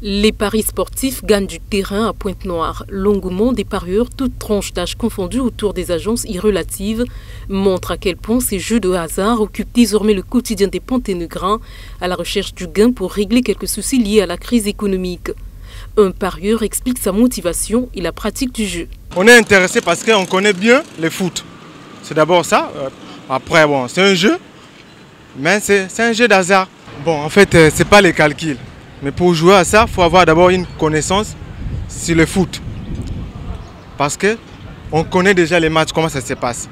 Les paris sportifs gagnent du terrain à Pointe-Noire. L'engouement des parieurs, toutes tranches d'âge confondues autour des agences irrelatives, montre à quel point ces jeux de hasard occupent désormais le quotidien des Panténégrins à la recherche du gain pour régler quelques soucis liés à la crise économique. Un parieur explique sa motivation et la pratique du jeu. On est intéressé parce qu'on connaît bien le foot. C'est d'abord ça. Euh, après, bon, c'est un jeu, mais c'est un jeu d'hasard. Bon, en fait, euh, ce n'est pas les calculs. Mais pour jouer à ça, il faut avoir d'abord une connaissance sur le foot. Parce que on connaît déjà les matchs, comment ça se passe.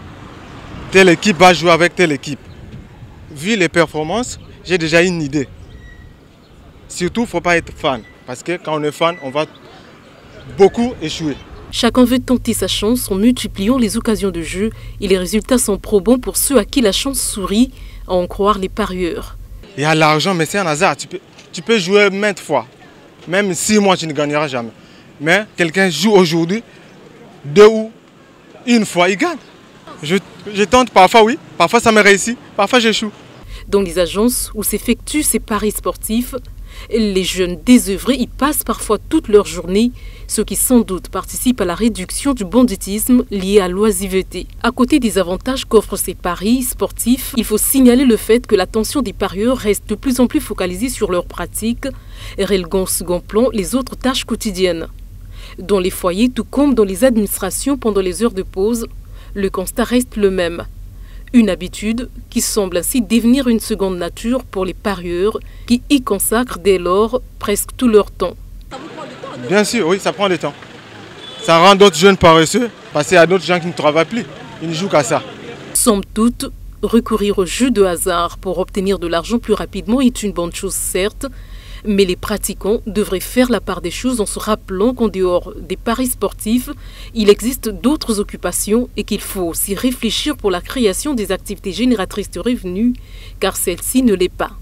Telle équipe va jouer avec telle équipe. Vu les performances, j'ai déjà une idée. Surtout, il ne faut pas être fan. Parce que quand on est fan, on va beaucoup échouer. Chacun veut tenter sa chance en multipliant les occasions de jeu et les résultats sont probants pour ceux à qui la chance sourit, à en croire les parieurs. Il y a l'argent, mais c'est un hasard. Tu peux, tu peux jouer maintes fois. Même six mois, tu ne gagneras jamais. Mais quelqu'un joue aujourd'hui, deux ou une fois, il gagne. Je, je tente parfois, oui. Parfois, ça me réussit. Parfois, j'échoue. Dans les agences où s'effectuent ces paris sportifs, les jeunes désœuvrés y passent parfois toute leur journée, ce qui sans doute participe à la réduction du banditisme lié à l'oisiveté. À côté des avantages qu'offrent ces paris sportifs, il faut signaler le fait que l'attention des parieurs reste de plus en plus focalisée sur leurs pratiques reléguant second plan les autres tâches quotidiennes. Dans les foyers, tout comme dans les administrations pendant les heures de pause, le constat reste le même. Une habitude qui semble ainsi devenir une seconde nature pour les parieurs qui y consacrent dès lors presque tout leur temps. Bien sûr, oui, ça prend du temps. Ça rend d'autres jeunes paresseux parce qu'il y a d'autres gens qui ne travaillent plus. Ils ne jouent qu'à ça. Somme toute, recourir au jeu de hasard pour obtenir de l'argent plus rapidement est une bonne chose, certes, mais les pratiquants devraient faire la part des choses en se rappelant qu'en dehors des paris sportifs, il existe d'autres occupations et qu'il faut aussi réfléchir pour la création des activités génératrices de revenus, car celle-ci ne l'est pas.